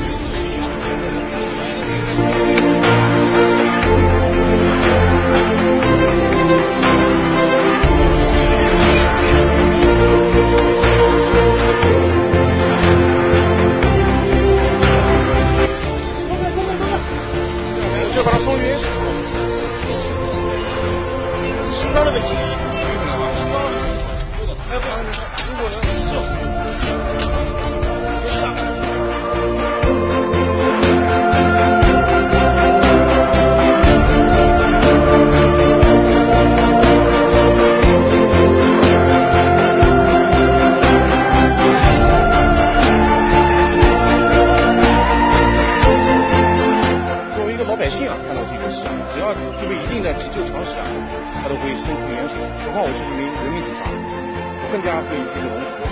就就把他送医院去。食道的问老百姓啊，看到这个事，只要具备一定的急救常识啊，他都会伸出援手。何况我是一名人民警察，我更加会义这个容辞。